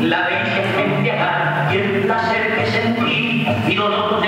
La belleza embriagar y el placer que sentí y dolor